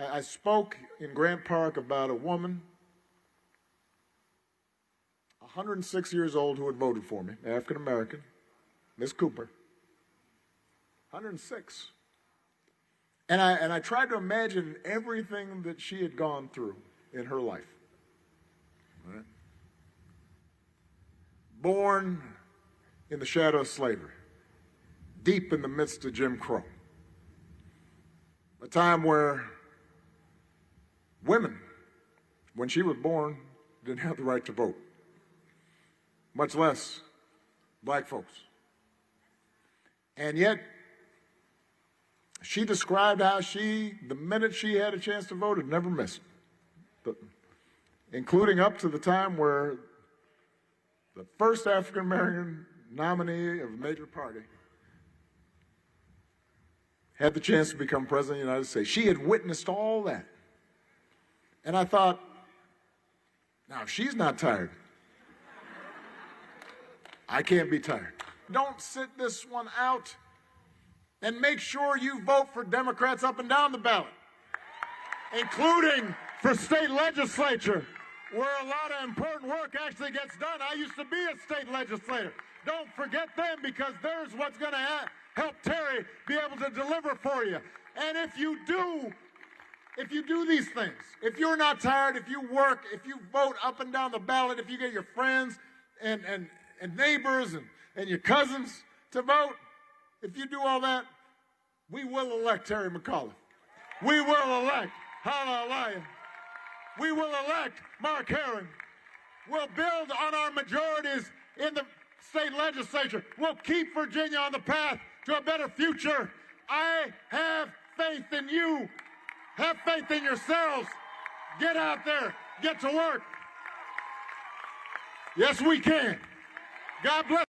I, I spoke in Grant Park about a woman, 106 years old, who had voted for me, African American, Miss Cooper. 106. And I, and I tried to imagine everything that she had gone through in her life. Right? Born in the shadow of slavery, deep in the midst of Jim Crow. A time where women, when she was born, didn't have the right to vote, much less black folks. And yet, she described how she, the minute she had a chance to vote, had never missed, but, including up to the time where the first African American nominee of a major party had the chance to become president of the United States. She had witnessed all that. And I thought, now, if she's not tired, I can't be tired. Don't sit this one out and make sure you vote for Democrats up and down the ballot, including for state legislature, where a lot of important work actually gets done. I used to be a state legislator. Don't forget them because there's what's going to help Terry be able to deliver for you. And if you do, if you do these things, if you're not tired, if you work, if you vote up and down the ballot, if you get your friends and, and, and neighbors and, and your cousins to vote, if you do all that, we will elect Terry McAuliffe. We will elect Hala Ayala. We will elect Mark Herring. We'll build on our majorities in the state legislature. We'll keep Virginia on the path to a better future. I have faith in you. Have faith in yourselves. Get out there. Get to work. Yes, we can. God bless.